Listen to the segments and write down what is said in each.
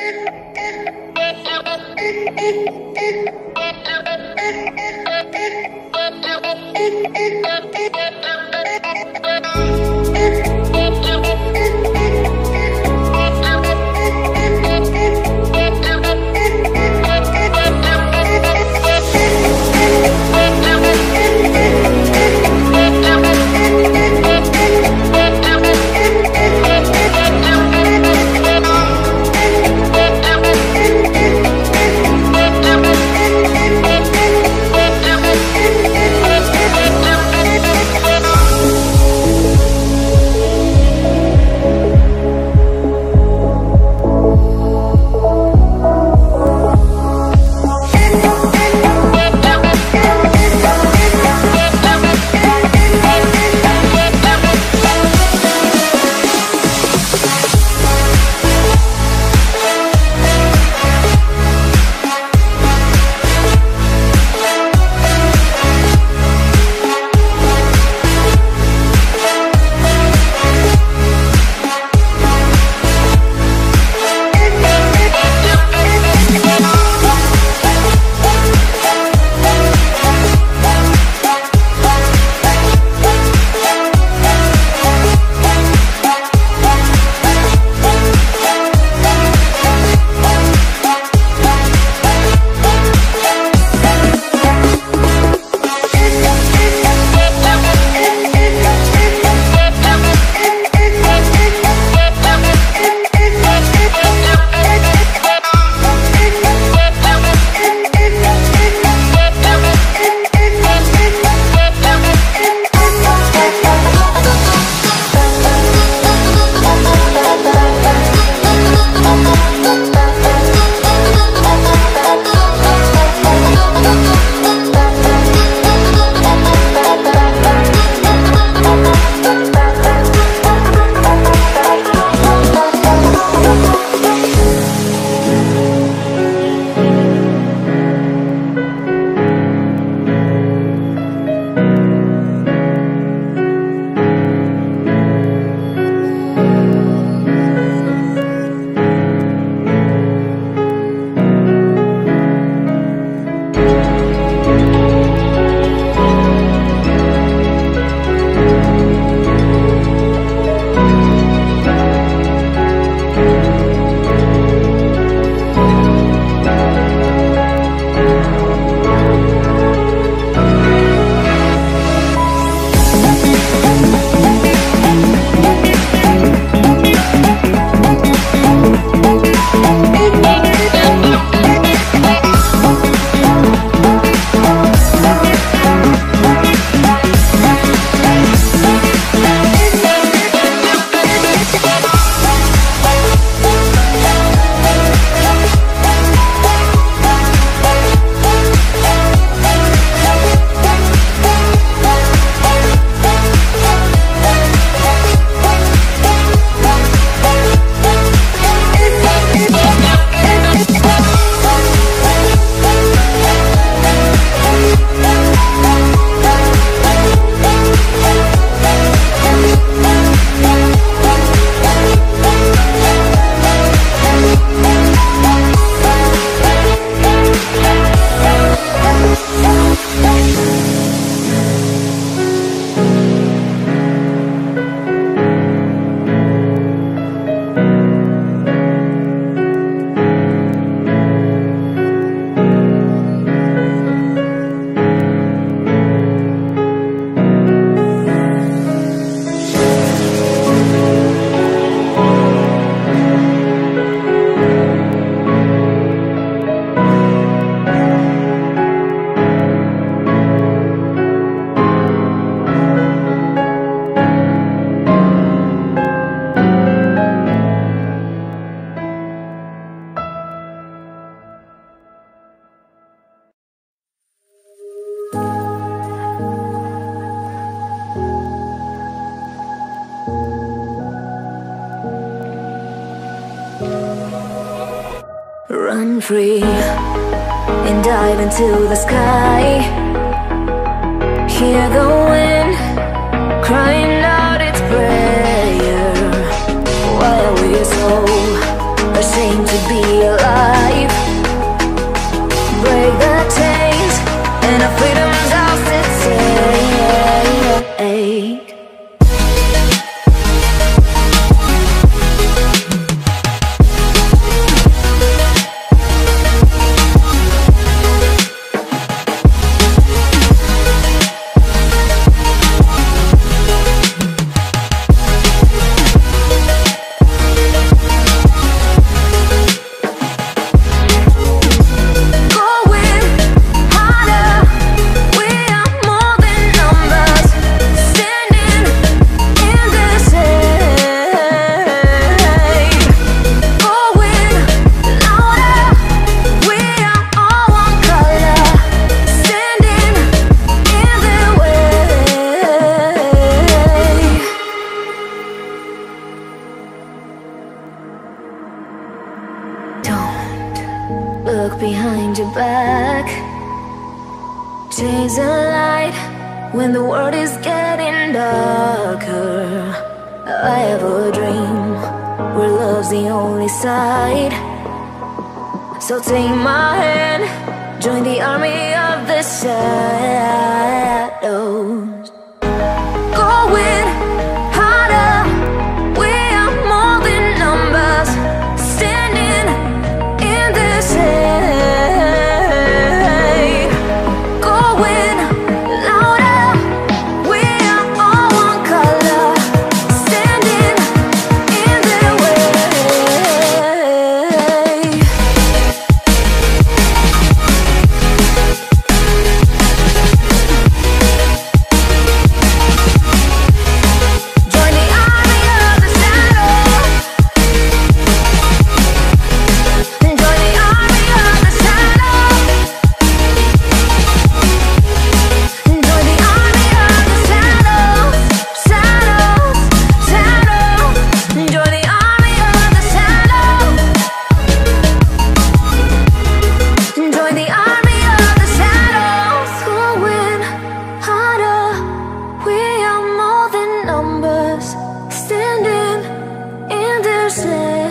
Run in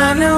I know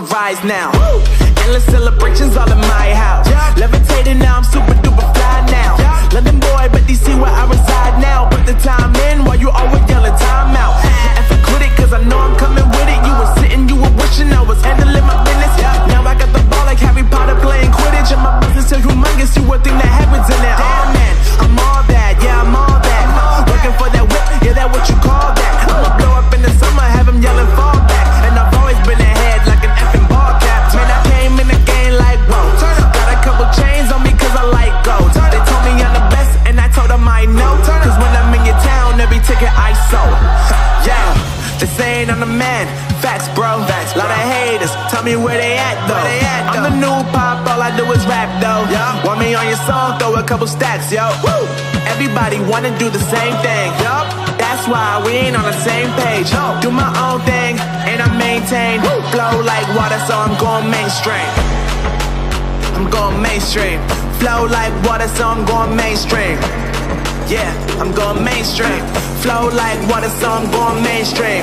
rise now. stacks, yo. Woo! Everybody wanna do the same thing, yo. That's why we ain't on the same page. Yo. Do my own thing, and I maintain. Woo! Flow like water, so I'm going mainstream. I'm going mainstream. Flow like water, so I'm going mainstream. Yeah, I'm going mainstream. Flow like water, so I'm going mainstream.